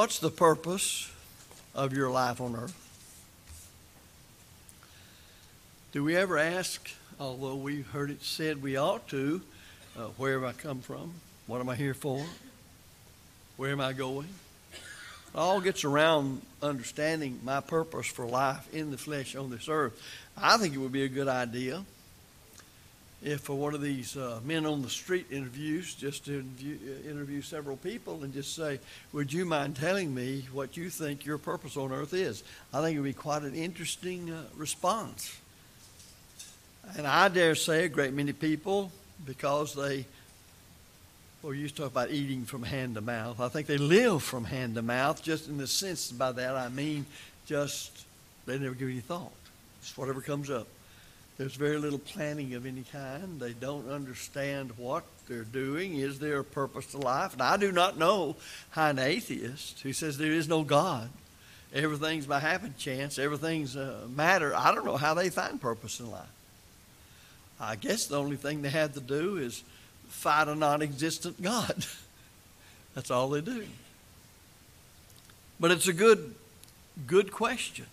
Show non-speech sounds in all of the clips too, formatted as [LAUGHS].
What's the purpose of your life on earth? Do we ever ask, although we've heard it said we ought to, uh, where have I come from? What am I here for? Where am I going? It all gets around understanding my purpose for life in the flesh on this earth. I think it would be a good idea if one of these uh, men on the street interviews, just to interview, uh, interview several people and just say, Would you mind telling me what you think your purpose on earth is? I think it would be quite an interesting uh, response. And I dare say a great many people, because they, well, you used to talk about eating from hand to mouth. I think they live from hand to mouth, just in the sense by that I mean just they never give any thought. It's whatever comes up. There's very little planning of any kind. They don't understand what they're doing. Is there a purpose to life? And I do not know how an atheist who says there is no God, everything's by happen chance, everything's a matter, I don't know how they find purpose in life. I guess the only thing they have to do is fight a non existent God. [LAUGHS] That's all they do. But it's a good, good question.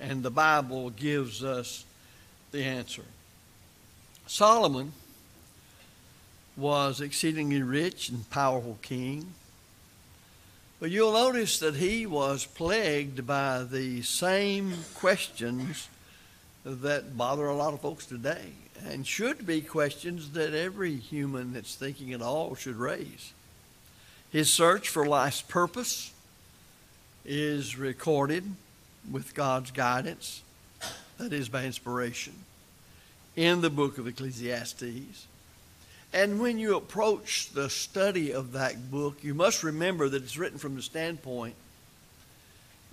And the Bible gives us the answer. Solomon was exceedingly rich and powerful king. But you'll notice that he was plagued by the same questions that bother a lot of folks today and should be questions that every human that's thinking at all should raise. His search for life's purpose is recorded with God's guidance that is by inspiration, in the book of Ecclesiastes. And when you approach the study of that book, you must remember that it's written from the standpoint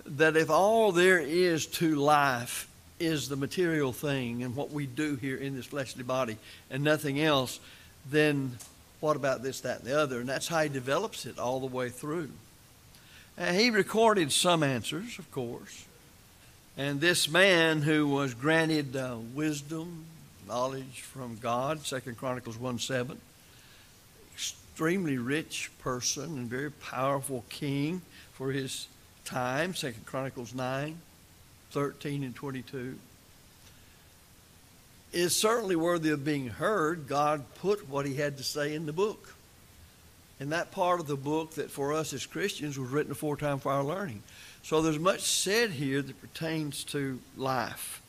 that if all there is to life is the material thing and what we do here in this fleshly body and nothing else, then what about this, that, and the other? And that's how he develops it all the way through. And he recorded some answers, of course. And this man who was granted uh, wisdom, knowledge from God, Second Chronicles 1 7, extremely rich person and very powerful king for his time, Second Chronicles 9 13 and 22, is certainly worthy of being heard. God put what he had to say in the book. And that part of the book that for us as Christians was written aforetime for our learning. So there's much said here that pertains to life.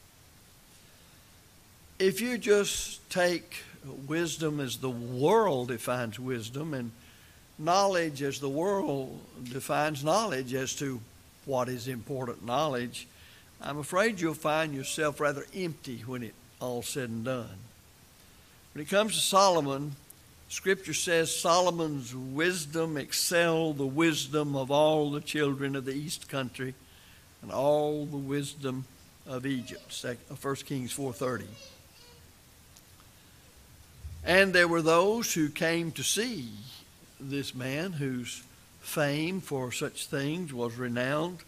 If you just take wisdom as the world defines wisdom and knowledge as the world defines knowledge as to what is important knowledge, I'm afraid you'll find yourself rather empty when it all said and done. When it comes to Solomon, Scripture says Solomon's wisdom excelled the wisdom of all the children of the east country and all the wisdom of Egypt. 1 uh, Kings 4.30. And there were those who came to see this man whose fame for such things was renowned.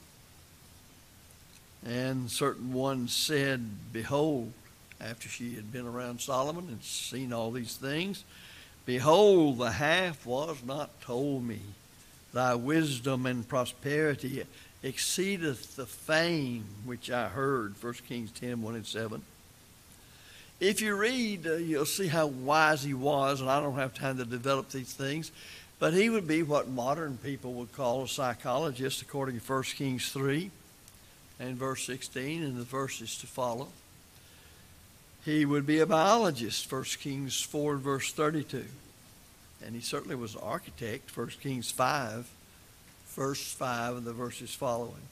And certain ones said, Behold, after she had been around Solomon and seen all these things, Behold, the half was not told me. Thy wisdom and prosperity exceedeth the fame which I heard. 1 Kings 10 1 and 7. If you read, uh, you'll see how wise he was, and I don't have time to develop these things, but he would be what modern people would call a psychologist, according to 1 Kings 3 and verse 16 and the verses to follow. He would be a biologist, 1 Kings 4 verse 32. And he certainly was an architect, 1 Kings 5, verse 5 and the verses following.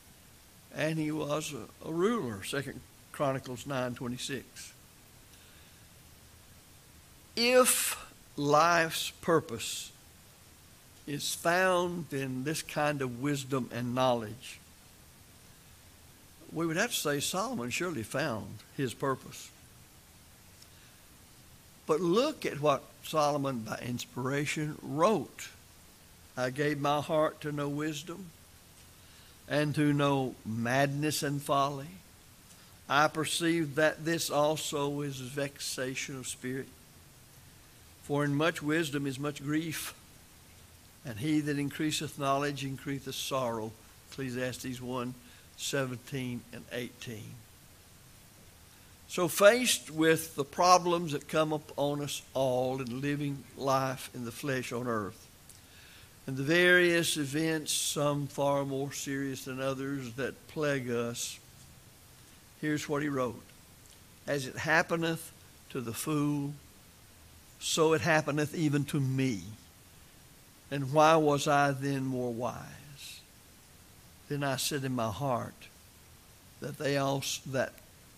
And he was a, a ruler, 2 Chronicles 9.26. If life's purpose is found in this kind of wisdom and knowledge, we would have to say Solomon surely found his purpose. But look at what Solomon, by inspiration, wrote. I gave my heart to know wisdom and to know madness and folly. I perceive that this also is vexation of spirit. For in much wisdom is much grief, and he that increaseth knowledge increaseth sorrow. Ecclesiastes 1 17 and 18. So, faced with the problems that come upon us all in living life in the flesh on earth, and the various events, some far more serious than others, that plague us, here's what he wrote As it happeneth to the fool, so it happeneth even to me. And why was I then more wise? Then I said in my heart that they also that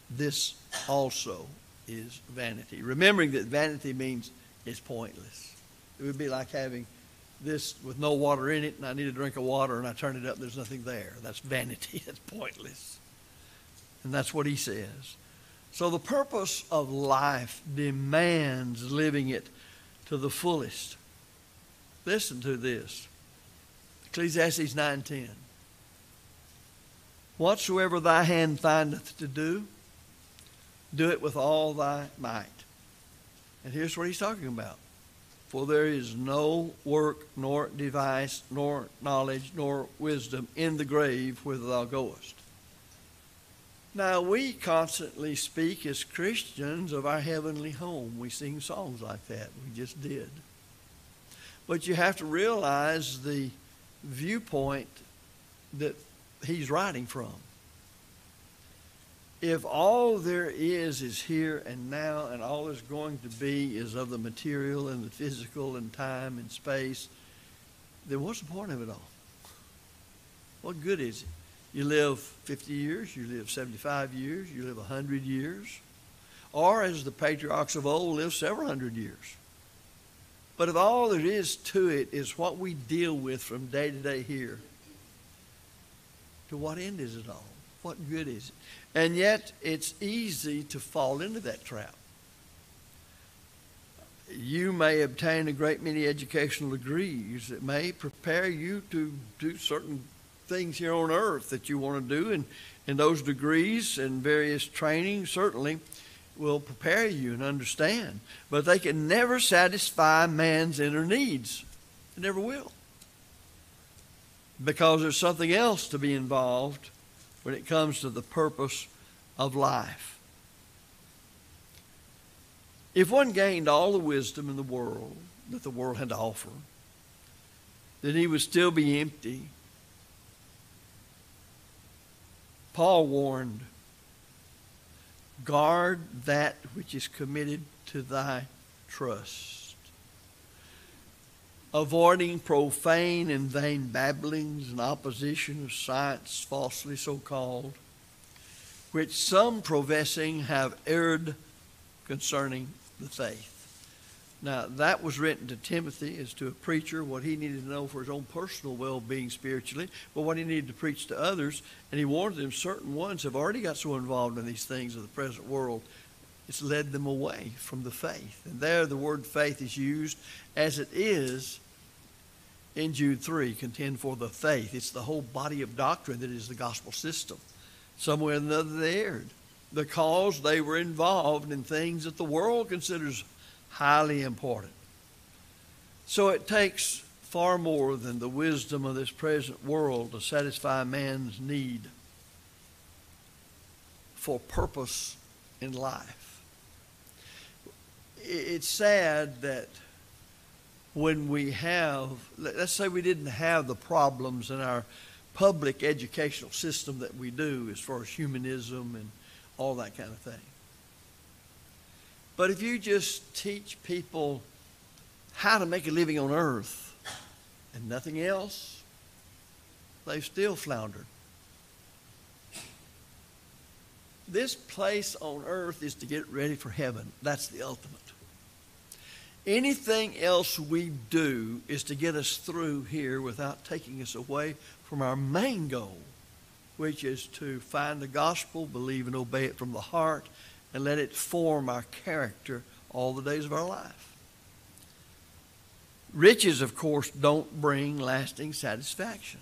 this also is vanity. Remembering that vanity means it's pointless. It would be like having this with no water in it, and I need a drink of water, and I turn it up, there's nothing there. That's vanity. [LAUGHS] That's pointless. And that's what he says. So the purpose of life demands living it to the fullest. Listen to this. Ecclesiastes 9:10. Whatsoever thy hand findeth to do, do it with all thy might. And here's what he's talking about. For there is no work, nor device, nor knowledge, nor wisdom in the grave whither thou goest. Now, we constantly speak as Christians of our heavenly home. We sing songs like that. We just did. But you have to realize the viewpoint that he's writing from. If all there is is here and now, and all there's going to be is of the material and the physical and time and space, then what's the point of it all? What good is it? You live 50 years, you live 75 years, you live 100 years, or as the patriarchs of old lived several hundred years. But if all there is to it is what we deal with from day to day here, to what end is it all? What good is it? And yet, it's easy to fall into that trap. You may obtain a great many educational degrees that may prepare you to do certain things here on earth that you want to do, and, and those degrees and various training certainly will prepare you and understand. But they can never satisfy man's inner needs. They never will. Because there's something else to be involved when it comes to the purpose of life. If one gained all the wisdom in the world that the world had to offer, then he would still be empty. Paul warned guard that which is committed to thy trust. Avoiding profane and vain babblings and opposition of science, falsely so called, which some professing have erred concerning the faith. Now, that was written to Timothy as to a preacher, what he needed to know for his own personal well being spiritually, but what he needed to preach to others. And he warned them certain ones have already got so involved in these things of the present world, it's led them away from the faith. And there the word faith is used as it is in Jude 3 contend for the faith. It's the whole body of doctrine that is the gospel system. Somewhere or another they erred because they were involved in things that the world considers highly important. So it takes far more than the wisdom of this present world to satisfy man's need for purpose in life. It's sad that when we have, let's say we didn't have the problems in our public educational system that we do as far as humanism and all that kind of thing. But if you just teach people how to make a living on earth and nothing else, they've still floundered. This place on earth is to get ready for heaven. That's the ultimate. Anything else we do is to get us through here without taking us away from our main goal, which is to find the gospel, believe and obey it from the heart, and let it form our character all the days of our life. Riches, of course, don't bring lasting satisfaction.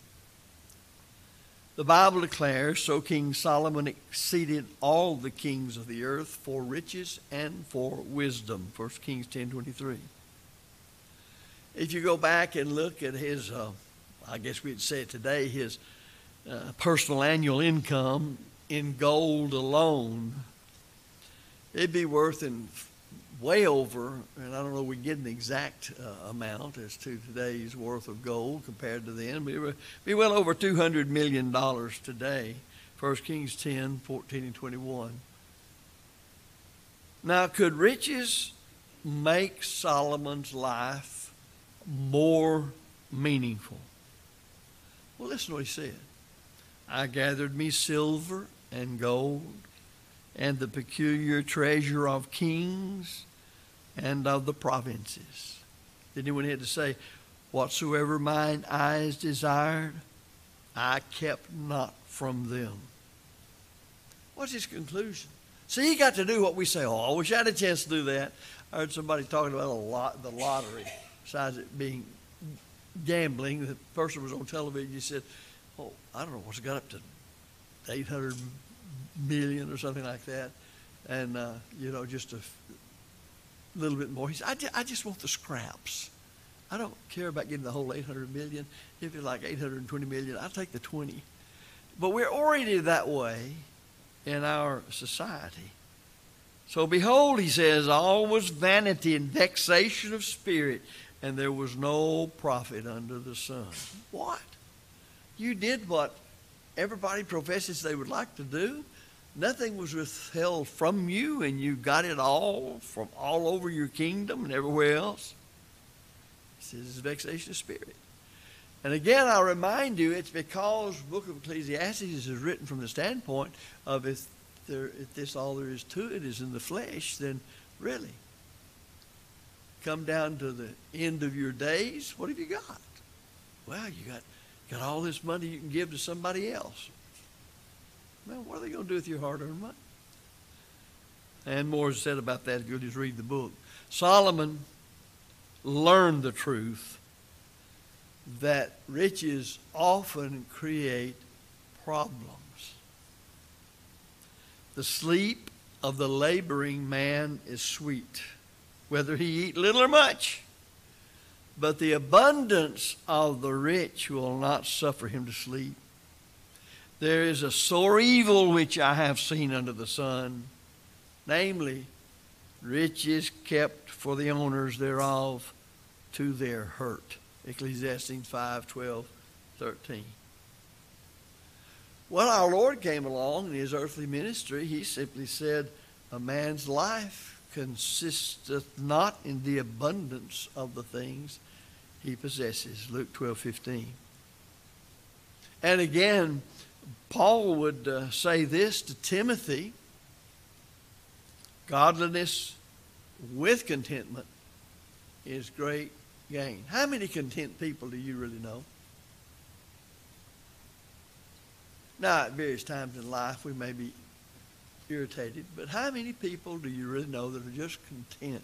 The Bible declares, so King Solomon exceeded all the kings of the earth for riches and for wisdom. 1 Kings 10.23. If you go back and look at his, uh, I guess we'd say it today, his uh, personal annual income in gold alone, it'd be worth in way over, and I don't know we get an exact uh, amount as to today's worth of gold compared to then, but it would be well over $200 million today. 1 Kings 10, 14, and 21. Now, could riches make Solomon's life more meaningful? Well, listen to what he said. I gathered me silver and gold and the peculiar treasure of kings and of the provinces. Then he went ahead to say, Whatsoever mine eyes desired, I kept not from them. What's his conclusion? See, he got to do what we say, oh, I wish I had a chance to do that. I heard somebody talking about a lot, the lottery, besides it being gambling. The person was on television. He said, oh, I don't know what's got up to 800 million or something like that. And, uh, you know, just a little bit more. He said, I, just, I just want the scraps. I don't care about getting the whole 800 million. If it's like 820 million, I'll take the 20. But we're oriented that way in our society. So behold, he says, all was vanity and vexation of spirit, and there was no profit under the sun. What? You did what everybody professes they would like to do. Nothing was withheld from you, and you got it all from all over your kingdom and everywhere else. He says it's vexation of spirit. And again, I remind you, it's because book of Ecclesiastes is written from the standpoint of if, there, if this all there is to it is in the flesh, then really, come down to the end of your days, what have you got? Well, you got, got all this money you can give to somebody else. Well, what are they going to do with your hard-earned money? And more is said about that if you'll just read the book. Solomon learned the truth that riches often create problems. The sleep of the laboring man is sweet, whether he eat little or much. But the abundance of the rich will not suffer him to sleep. There is a sore evil which I have seen under the sun, namely, riches kept for the owners thereof to their hurt. Ecclesiastes 5 12, 13. Well, our Lord came along in his earthly ministry. He simply said, A man's life consisteth not in the abundance of the things he possesses. Luke 12 15. And again, Paul would uh, say this to Timothy Godliness with contentment is great gain. How many content people do you really know? Now, at various times in life, we may be irritated, but how many people do you really know that are just content?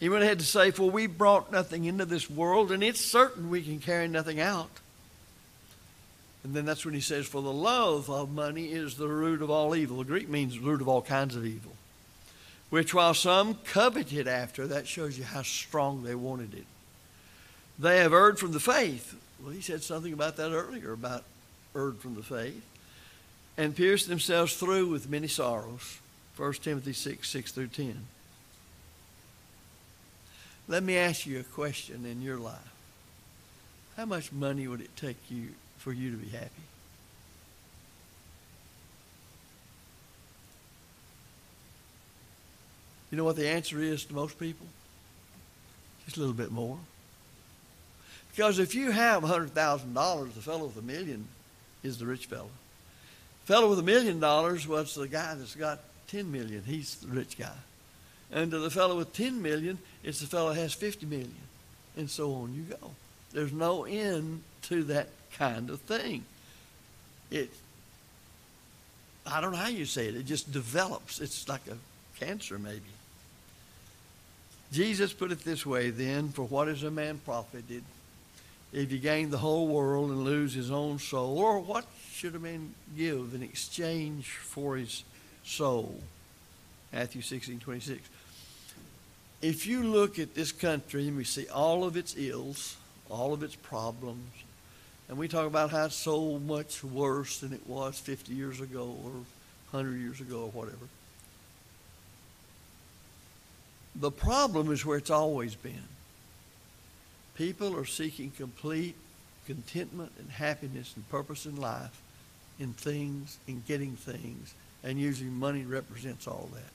He went ahead to say, For we brought nothing into this world, and it's certain we can carry nothing out. And then that's when he says, For the love of money is the root of all evil. The Greek means root of all kinds of evil which while some coveted after, that shows you how strong they wanted it. They have erred from the faith. Well, he said something about that earlier, about erred from the faith, and pierced themselves through with many sorrows. 1 Timothy 6, 6 through 10. Let me ask you a question in your life. How much money would it take you for you to be happy? You know what the answer is to most people? Just a little bit more. Because if you have $100,000, the fellow with a million is the rich fellow. The fellow with a million dollars was the guy that's got 10 million. He's the rich guy. And to the fellow with 10 million, it's the fellow that has 50 million. And so on you go. There's no end to that kind of thing. It, I don't know how you say it, it just develops. It's like a cancer, maybe. Jesus put it this way then For what is a man profited if he gain the whole world and lose his own soul? Or what should a man give in exchange for his soul? Matthew 16 26. if you look at this country and we see all of its ills, all of its problems, and we talk about how it's so much worse than it was 50 years ago or 100 years ago or whatever. The problem is where it's always been. People are seeking complete contentment and happiness and purpose in life in things, in getting things, and usually money represents all that.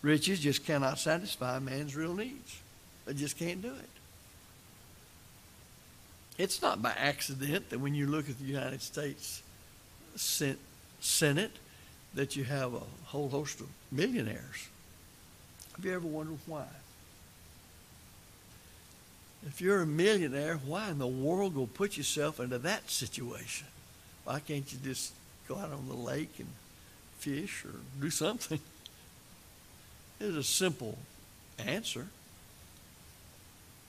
Riches just cannot satisfy man's real needs. They just can't do it. It's not by accident that when you look at the United States Senate, that you have a whole host of millionaires. Have you ever wondered why? If you're a millionaire, why in the world go put yourself into that situation? Why can't you just go out on the lake and fish or do something? It's a simple answer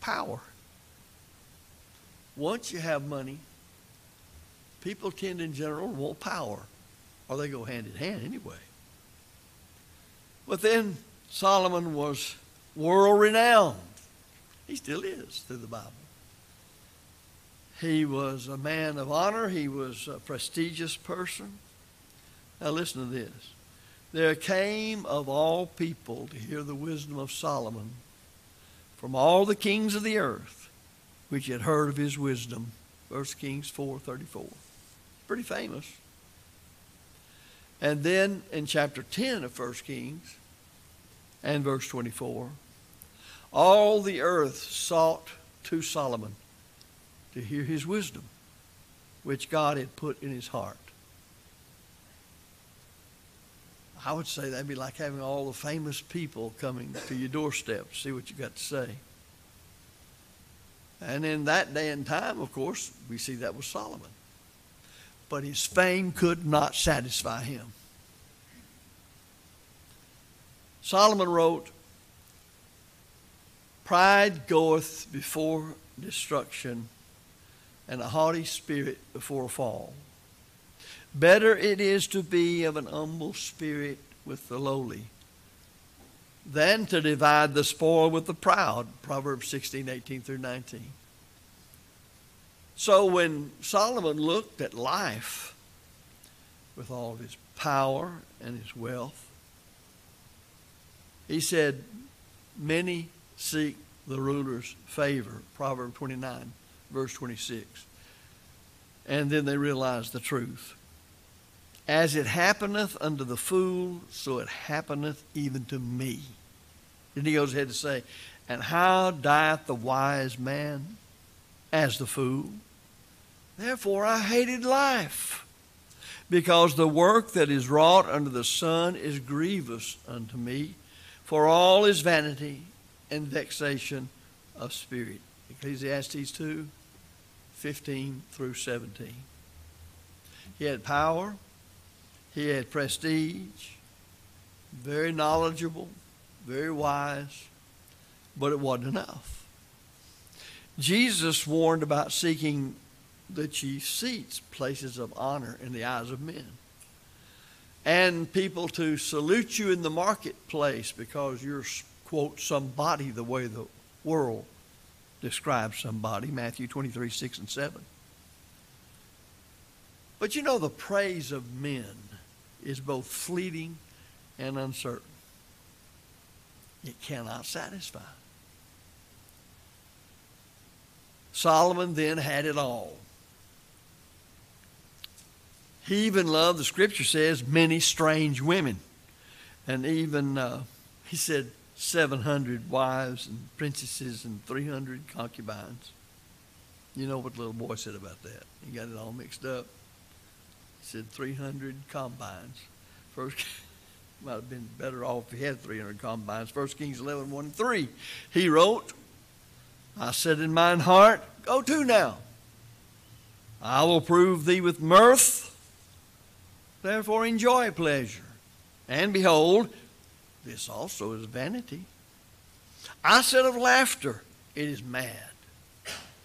power. Once you have money, people tend in general to want power, or they go hand in hand anyway. But then Solomon was world renowned. He still is through the Bible. He was a man of honor. He was a prestigious person. Now listen to this. There came of all people to hear the wisdom of Solomon from all the kings of the earth, which had heard of his wisdom. 1 Kings 4.34. Pretty famous. And then in chapter 10 of 1 Kings and verse 24, all the earth sought to Solomon to hear his wisdom, which God had put in his heart. I would say that'd be like having all the famous people coming to your doorstep see what you got to say. And in that day and time, of course, we see that was Solomon. But his fame could not satisfy him. Solomon wrote, Pride goeth before destruction, and a haughty spirit before a fall. Better it is to be of an humble spirit with the lowly than to divide the spoil with the proud. Proverbs 16, 18 through 19. So when Solomon looked at life with all of his power and his wealth, he said, Many seek the ruler's favor. Proverb 29, verse 26. And then they realize the truth. As it happeneth unto the fool, so it happeneth even to me. Then he goes ahead to say, And how dieth the wise man as the fool? Therefore I hated life, because the work that is wrought under the sun is grievous unto me, for all is vanity and vexation of spirit. Ecclesiastes 2 15 through 17. He had power, he had prestige, very knowledgeable, very wise, but it wasn't enough. Jesus warned about seeking the chief seats, places of honor in the eyes of men, and people to salute you in the marketplace because you're, quote, somebody the way the world describes somebody, Matthew 23, 6 and 7. But you know, the praise of men is both fleeting and uncertain. It cannot satisfy. Solomon then had it all. He even loved, the scripture says, many strange women. And even, uh, he said, 700 wives and princesses and 300 concubines. You know what the little boy said about that. He got it all mixed up said 300 combines. First, [LAUGHS] might have been better off if he had 300 combines. First Kings 11, 1 and 3. He wrote, I said in mine heart, Go to now. I will prove thee with mirth. Therefore enjoy pleasure. And behold, this also is vanity. I said of laughter, it is mad.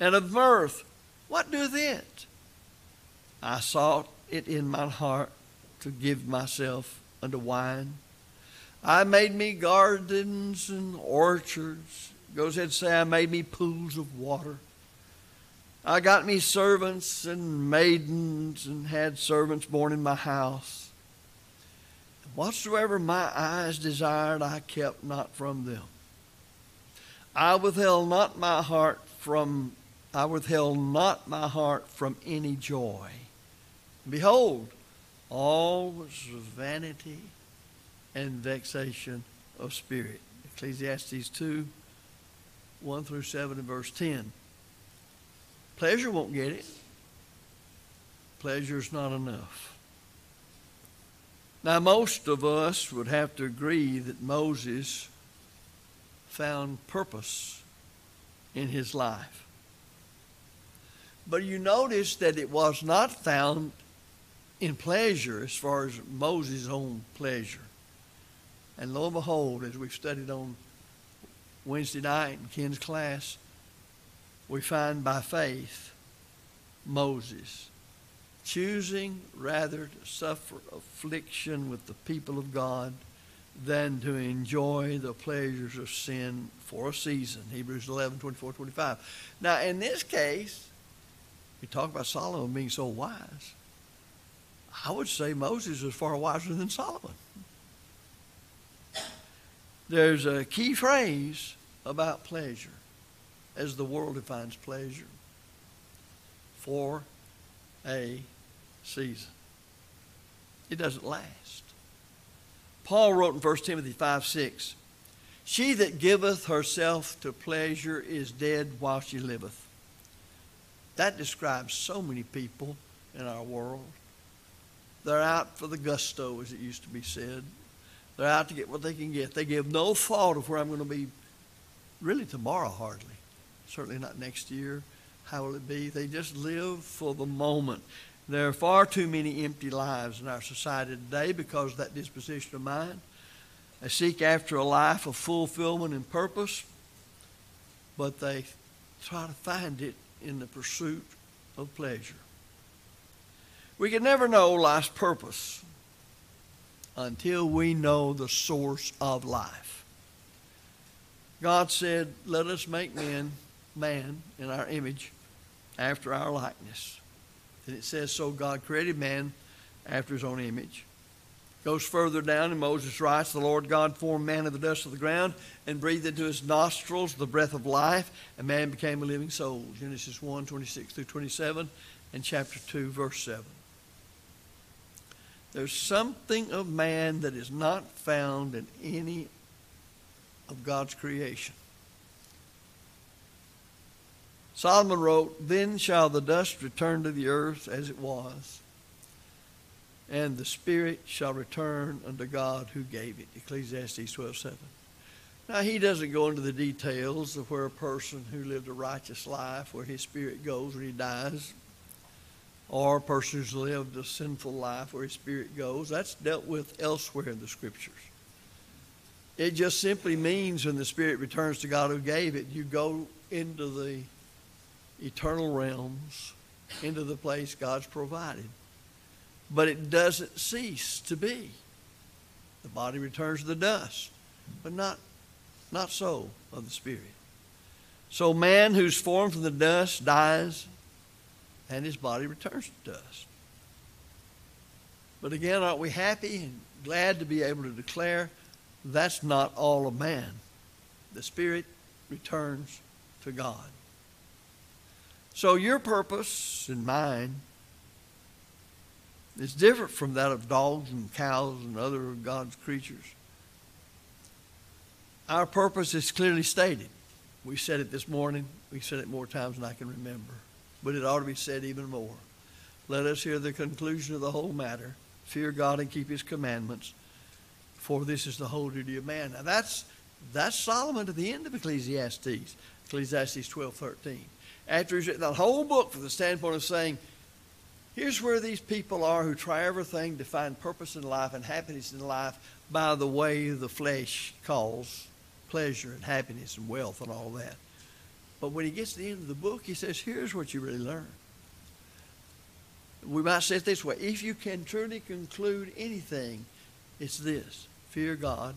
And of mirth, what doeth it? I sought it in my heart to give myself unto wine. I made me gardens and orchards. Goes ahead and say, I made me pools of water. I got me servants and maidens and had servants born in my house. Whatsoever my eyes desired, I kept not from them. I withheld not my heart from I withheld not my heart from any joy. Behold, all was vanity and vexation of spirit. Ecclesiastes 2 1 through 7 and verse 10. Pleasure won't get it. Pleasure's not enough. Now, most of us would have to agree that Moses found purpose in his life. But you notice that it was not found in pleasure as far as Moses' own pleasure. And lo and behold, as we've studied on Wednesday night in Ken's class, we find by faith Moses choosing rather to suffer affliction with the people of God than to enjoy the pleasures of sin for a season. Hebrews 11, 24, 25. Now, in this case, we talk about Solomon being so wise. I would say Moses was far wiser than Solomon. There's a key phrase about pleasure as the world defines pleasure for a season. It doesn't last. Paul wrote in 1 Timothy 5 6, She that giveth herself to pleasure is dead while she liveth. That describes so many people in our world. They're out for the gusto, as it used to be said. They're out to get what they can get. They give no thought of where I'm going to be really tomorrow, hardly. Certainly not next year. How will it be? They just live for the moment. There are far too many empty lives in our society today because of that disposition of mind. They seek after a life of fulfillment and purpose, but they try to find it in the pursuit of pleasure. We can never know life's purpose until we know the source of life. God said, Let us make men, man, in our image, after our likeness. And it says, So God created man after his own image. Goes further down, and Moses writes, The Lord God formed man of the dust of the ground and breathed into his nostrils the breath of life, and man became a living soul. Genesis 1 26 through 27, and chapter 2, verse 7. There's something of man that is not found in any of God's creation. Solomon wrote, Then shall the dust return to the earth as it was, and the spirit shall return unto God who gave it. Ecclesiastes 12 7. Now, he doesn't go into the details of where a person who lived a righteous life, where his spirit goes when he dies, or a person who's lived a sinful life where his spirit goes. That's dealt with elsewhere in the scriptures. It just simply means when the spirit returns to God who gave it, you go into the eternal realms, into the place God's provided. But it doesn't cease to be. The body returns to the dust, but not, not so of the spirit. So man who's formed from the dust dies and his body returns to dust. But again, aren't we happy and glad to be able to declare that's not all of man? The Spirit returns to God. So your purpose and mine is different from that of dogs and cows and other of God's creatures. Our purpose is clearly stated. We said it this morning. We said it more times than I can remember but it ought to be said even more. Let us hear the conclusion of the whole matter. Fear God and keep his commandments, for this is the whole duty of man. Now that's that's Solomon to the end of Ecclesiastes, Ecclesiastes 12, 13. After he's written that whole book from the standpoint of saying, here's where these people are who try everything to find purpose in life and happiness in life by the way the flesh calls pleasure and happiness and wealth and all that. But when he gets to the end of the book, he says, here's what you really learn. We might say it this way if you can truly conclude anything, it's this fear God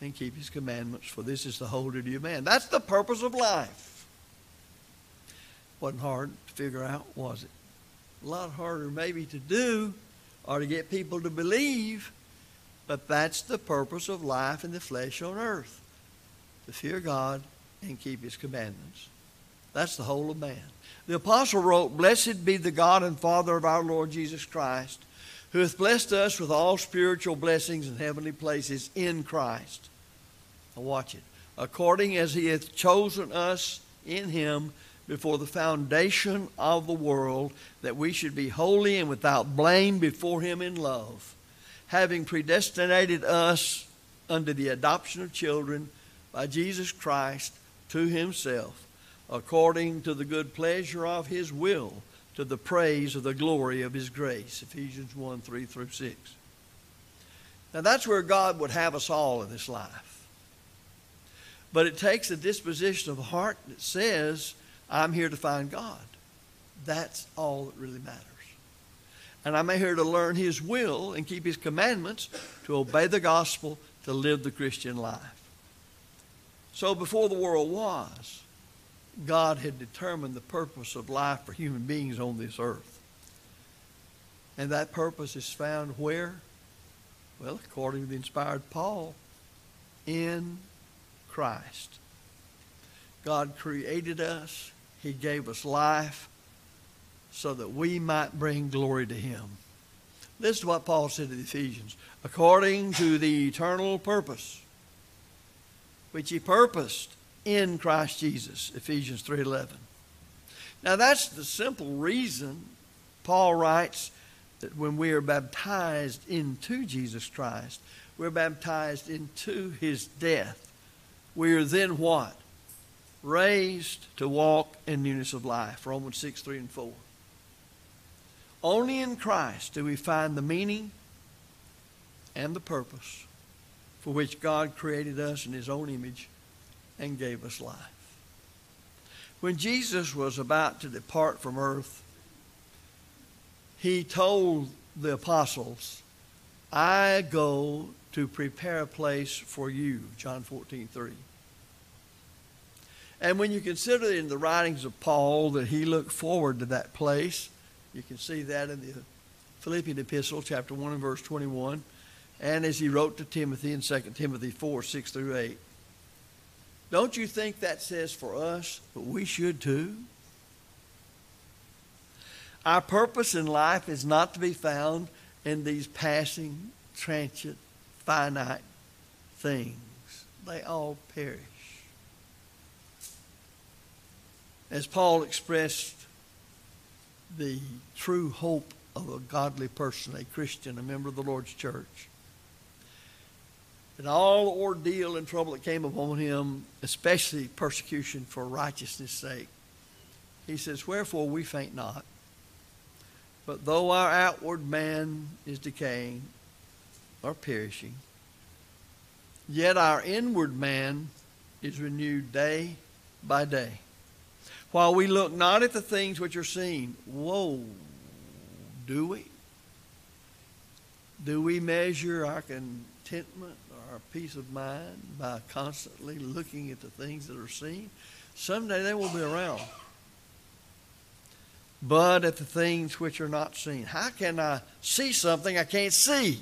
and keep his commandments, for this is the whole duty of man. That's the purpose of life. Wasn't hard to figure out, was it? A lot harder maybe to do or to get people to believe, but that's the purpose of life in the flesh on earth. To fear God and keep his commandments. That's the whole of man. The apostle wrote, Blessed be the God and Father of our Lord Jesus Christ, who hath blessed us with all spiritual blessings in heavenly places in Christ. Now watch it. According as he hath chosen us in him before the foundation of the world, that we should be holy and without blame before him in love, having predestinated us unto the adoption of children by Jesus Christ to himself, according to the good pleasure of his will, to the praise of the glory of his grace. Ephesians 1 3 through 6. Now that's where God would have us all in this life. But it takes a disposition of heart that says, I'm here to find God. That's all that really matters. And I'm here to learn His will and keep His commandments, to obey the gospel, to live the Christian life. So before the world was, God had determined the purpose of life for human beings on this earth. And that purpose is found where? Well, according to the inspired Paul, in Christ. God created us, He gave us life so that we might bring glory to Him. Listen to what Paul said to the Ephesians. According to the eternal purpose which He purposed in Christ Jesus, Ephesians 3:11. Now that's the simple reason Paul writes that when we are baptized into Jesus Christ, we're baptized into his death. We are then what? Raised to walk in newness of life. Romans 6, 3 and 4. Only in Christ do we find the meaning and the purpose for which God created us in his own image and gave us life. When Jesus was about to depart from earth, he told the apostles, I go to prepare a place for you, John 14, 3. And when you consider in the writings of Paul that he looked forward to that place, you can see that in the Philippian epistle, chapter 1 and verse 21, and as he wrote to Timothy in 2 Timothy 4, 6 through 8. Don't you think that says for us but we should too? Our purpose in life is not to be found in these passing, transient, finite things. They all perish. As Paul expressed the true hope of a godly person, a Christian, a member of the Lord's church, and all the ordeal and trouble that came upon him, especially persecution for righteousness' sake, he says, Wherefore we faint not. But though our outward man is decaying or perishing, yet our inward man is renewed day by day. While we look not at the things which are seen, whoa, do we? Do we measure our contentment our peace of mind by constantly looking at the things that are seen. Someday they will be around. But at the things which are not seen. How can I see something I can't see?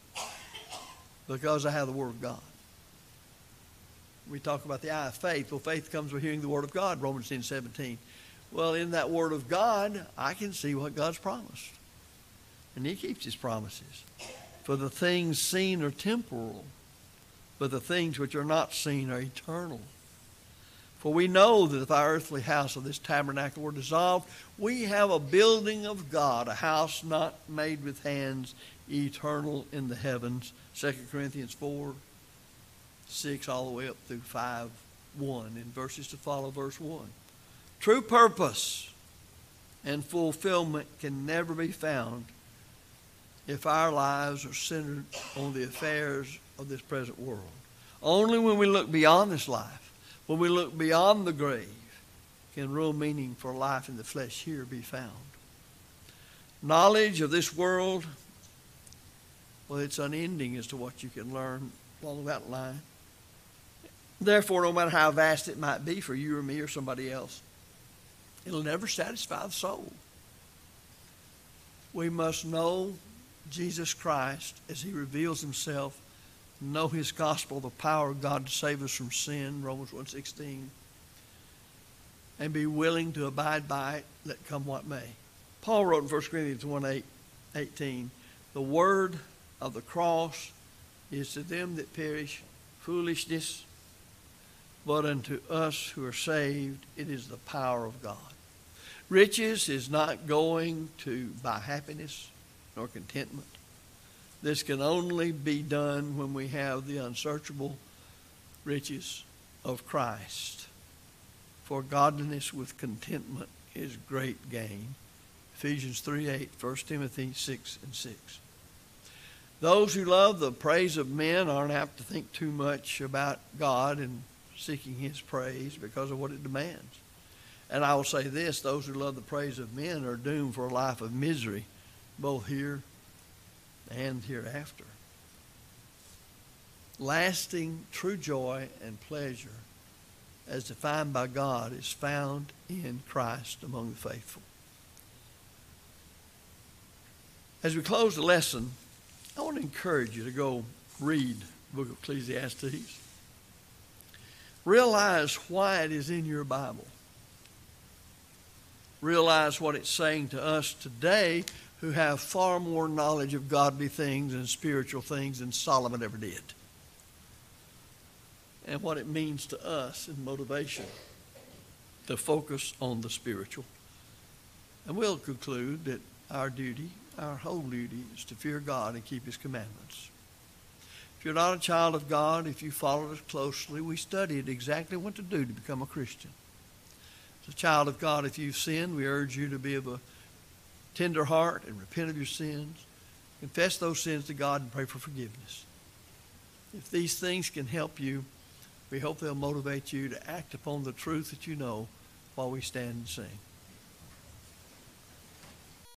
[LAUGHS] because I have the Word of God. We talk about the eye of faith. Well, faith comes by hearing the Word of God, Romans 10 17. Well, in that Word of God, I can see what God's promised. And He keeps His promises. For the things seen are temporal, but the things which are not seen are eternal. For we know that if our earthly house of this tabernacle were dissolved, we have a building of God, a house not made with hands, eternal in the heavens. 2 Corinthians 4, 6, all the way up through 5, 1, in verses to follow verse 1. True purpose and fulfillment can never be found if our lives are centered on the affairs of this present world. Only when we look beyond this life, when we look beyond the grave, can real meaning for life in the flesh here be found. Knowledge of this world, well, it's unending as to what you can learn Follow that line. Therefore, no matter how vast it might be for you or me or somebody else, it'll never satisfy the soul. We must know Jesus Christ as he reveals himself, know his gospel, the power of God to save us from sin, Romans 1.16, and be willing to abide by it, let come what may. Paul wrote in 1 Corinthians 1 8, 18, the word of the cross is to them that perish foolishness, but unto us who are saved it is the power of God. Riches is not going to buy happiness nor contentment. This can only be done when we have the unsearchable riches of Christ. For godliness with contentment is great gain. Ephesians 3 8, 1 Timothy 6 and 6. Those who love the praise of men aren't apt to think too much about God and seeking His praise because of what it demands. And I will say this those who love the praise of men are doomed for a life of misery, both here and hereafter. Lasting true joy and pleasure, as defined by God, is found in Christ among the faithful. As we close the lesson, I want to encourage you to go read the book of Ecclesiastes. Realize why it is in your Bible. Realize what it's saying to us today who have far more knowledge of godly things and spiritual things than Solomon ever did. And what it means to us in motivation to focus on the spiritual. And we'll conclude that our duty, our whole duty, is to fear God and keep His commandments. If you're not a child of God, if you followed us closely, we studied exactly what to do to become a Christian. As a child of God, if you've sinned, we urge you to be of a tender heart and repent of your sins. Confess those sins to God and pray for forgiveness. If these things can help you, we hope they'll motivate you to act upon the truth that you know while we stand and sing.